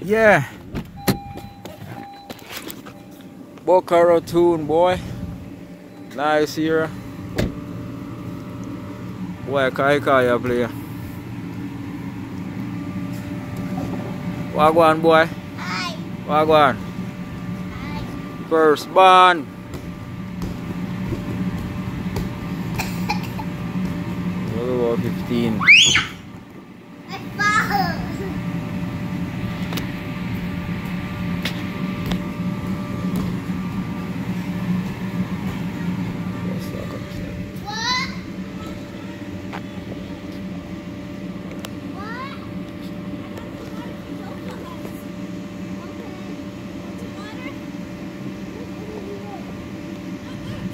Yeah. Boca Raton, boy. Nice here. Boy, Kai Kai play. Wagwan, boy. Hi. Wagwan. Hi. First born. Level 15. Let's go. What? What?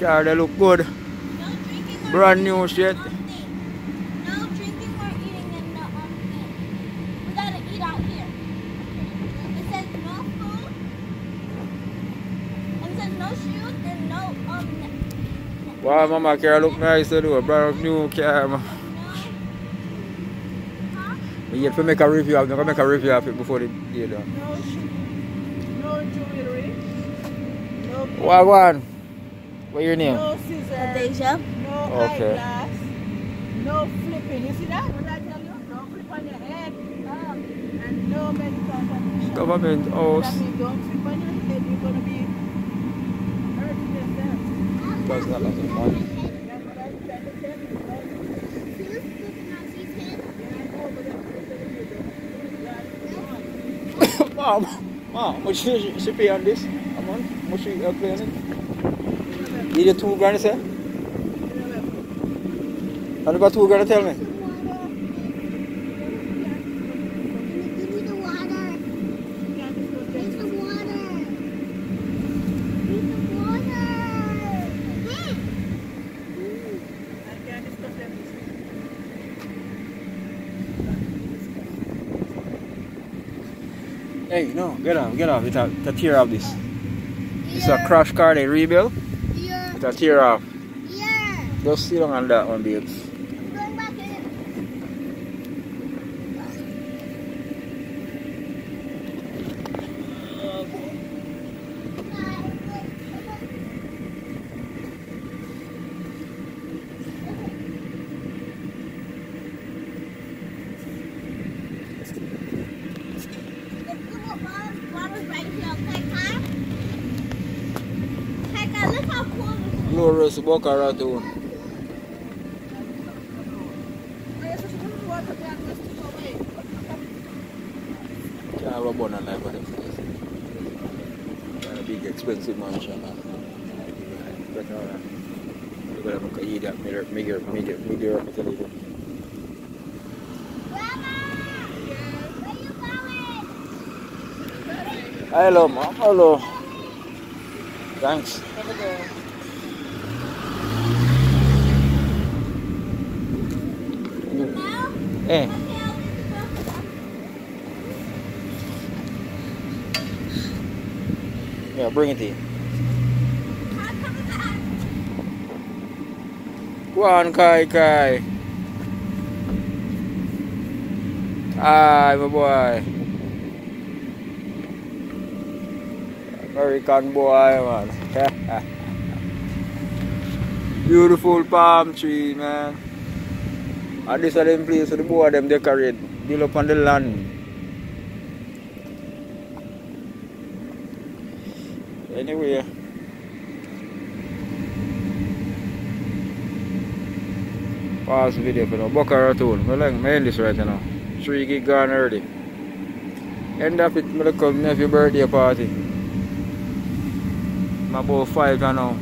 Car, they look good. Brand new shit. No drinking or eating in the um. We gotta eat out here. It says no food. And it says no shoes and no um Wow, mama car look nice to do. Brand new car, man. no. Huh? But yet, to make a review I'm gonna make a review of it before the day done. No, no jewelry. No, Wagwan. What's your name? no scissors. Deja. No Okay. eyeglass. No flipping. You see that? What I tell you? Don't flip on your head. Um, and no medical condition. Government house. That means don't flip on your head. You're going to be hurting yourself. That's not like a money. That's what I'm trying to tell you. right? Who's flipping on his head? Yeah, I know, but I'm going to tell you. Mom, mom, how much she, she pay on this? A month? How much she uh, pay on it? Me. Give me the water. Where's the water? Where's the water? Hey! No, get off, get off. It's a, it's a tear off this. It's a crash car they rebuild. Here. It's a tear off. Here. Just sit down on that one, babes. I'm going back in. There's little bottles, bottles right here, okay, Kai? Hey, Kai, look how cool this is. Glorious Boca Raton. Can't have a life place. A big expensive mansion. man. Better uh, you gotta a eat that mirror, mirror, mirror, mirror, I tell you. Grandma! Where you going? Hello, mom. Hello. Thanks. Hey, yeah, bring it in. Go on, Kai Kai. Hi, my boy. American boy, man. Beautiful palm tree, man. And this are them place where the boy them decorate, build up on the land. Anyway. Pause video for now. Boca Raton. I like my end this right now. 3 gig gone early. End of it, my little nephew birthday party. I'm about 5 now.